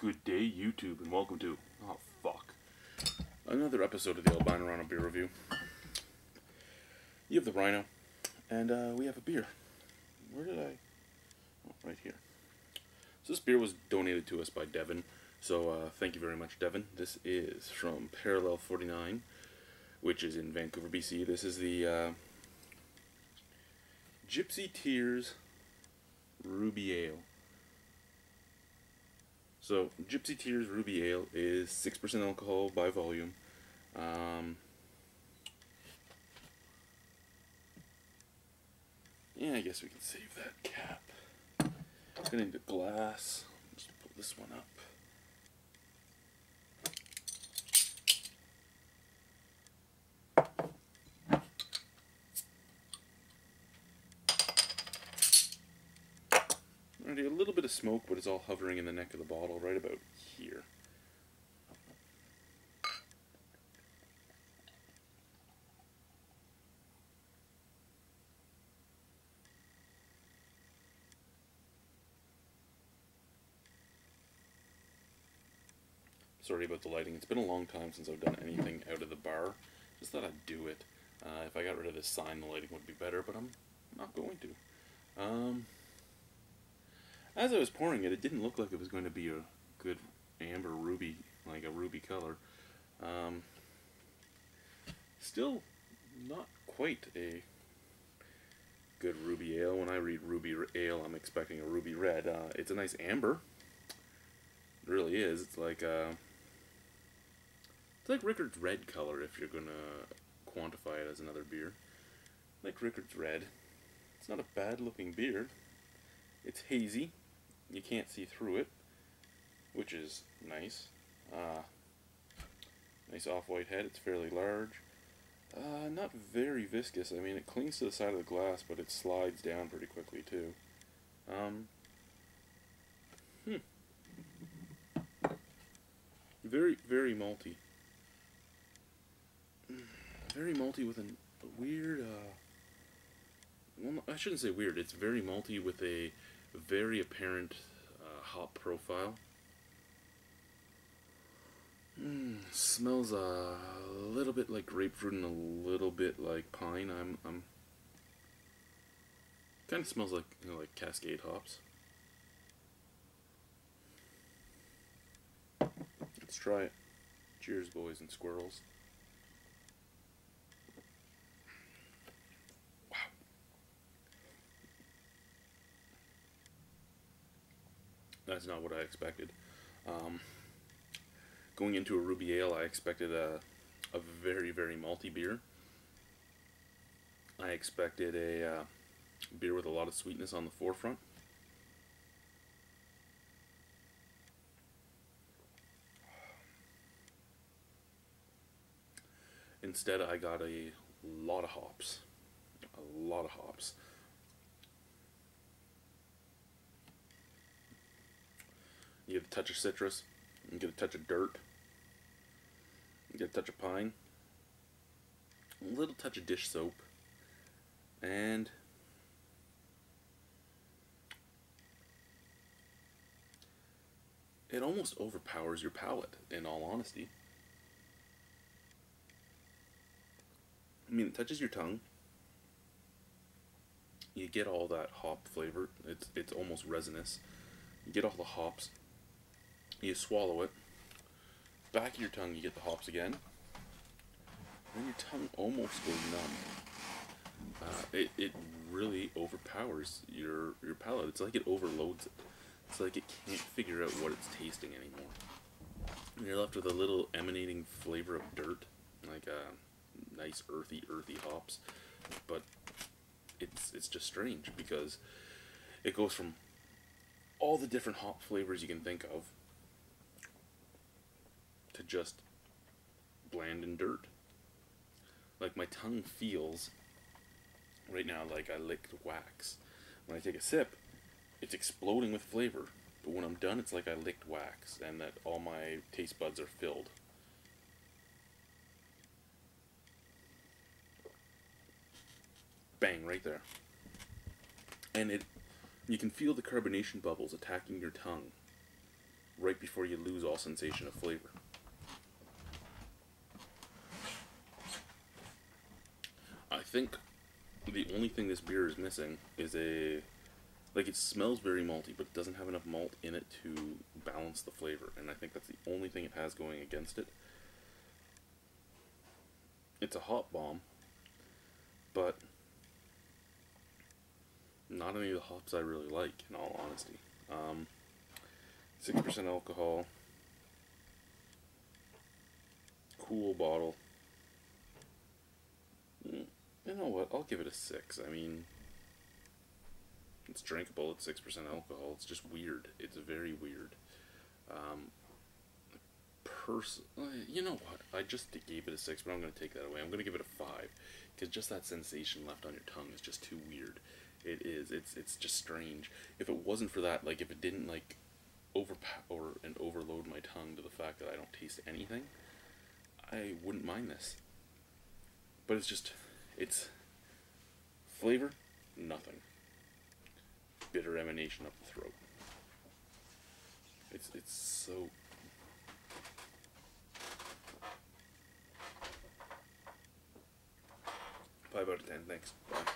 Good day, YouTube, and welcome to oh fuck another episode of the Albino Rhino Beer Review. You have the Rhino, and uh, we have a beer. Where did I? Oh, right here. So this beer was donated to us by Devin. So uh, thank you very much, Devin. This is from Parallel 49, which is in Vancouver, BC. This is the uh, Gypsy Tears Ruby Ale. So, Gypsy Tears Ruby Ale is 6% alcohol by volume. Um, yeah, I guess we can save that cap. Gonna need a glass. Just pull this one up. Already a little bit of smoke, but it's all hovering in the neck of the bottle right about here. Sorry about the lighting. It's been a long time since I've done anything out of the bar. Just thought I'd do it. Uh, if I got rid of this sign, the lighting would be better, but I'm not going to. Um, as I was pouring it, it didn't look like it was going to be a good amber ruby, like a ruby color. Um, still not quite a good ruby ale. When I read ruby ale, I'm expecting a ruby red. Uh, it's a nice amber. It really is. It's like uh, it's like Rickard's red color if you're gonna quantify it as another beer. Like Rickard's red. It's not a bad looking beer. It's hazy. You can't see through it, which is nice. Uh, nice off-white head. It's fairly large. Uh, not very viscous. I mean, it clings to the side of the glass, but it slides down pretty quickly too. Um, hmm. Very, very malty. Very malty with a weird, uh, well, I shouldn't say weird. It's very malty with a very apparent hop profile. Mm, smells a little bit like grapefruit and a little bit like pine. I'm, I'm kind of smells like you know, like Cascade hops. Let's try it. Cheers, boys and squirrels. That's not what I expected. Um, going into a ruby ale, I expected a, a very, very malty beer. I expected a uh, beer with a lot of sweetness on the forefront. Instead, I got a lot of hops. A lot of hops. You get a touch of citrus. You get a touch of dirt. You get a touch of pine. A little touch of dish soap. And it almost overpowers your palate, in all honesty. I mean, it touches your tongue. You get all that hop flavor. It's it's almost resinous. You get all the hops you swallow it. Back of your tongue, you get the hops again. Then your tongue almost goes numb. Uh, it, it really overpowers your, your palate. It's like it overloads it. It's like it can't figure out what it's tasting anymore. And you're left with a little emanating flavor of dirt, like a uh, nice earthy, earthy hops. But it's it's just strange because it goes from all the different hop flavors you can think of just bland and dirt. Like my tongue feels right now like I licked wax. When I take a sip, it's exploding with flavor. But when I'm done, it's like I licked wax and that all my taste buds are filled. Bang, right there. And it you can feel the carbonation bubbles attacking your tongue right before you lose all sensation of flavor. Think the only thing this beer is missing is a like it smells very malty, but it doesn't have enough malt in it to balance the flavor, and I think that's the only thing it has going against it. It's a hop bomb, but not any of the hops I really like, in all honesty. Um, six percent alcohol, cool bottle. Mm, you know what? I'll give it a six. I mean, it's drinkable at six percent alcohol. It's just weird. It's very weird. Um, pers- uh, you know what? I just gave it a six, but I'm going to take that away. I'm going to give it a five because just that sensation left on your tongue is just too weird. It is. It's it's just strange. If it wasn't for that, like if it didn't like overpower and overload my tongue to the fact that I don't taste anything, I wouldn't mind this. But it's just, it's flavor, nothing. Bitter emanation up the throat. It's it's so. Five out of ten. Thanks. Bye.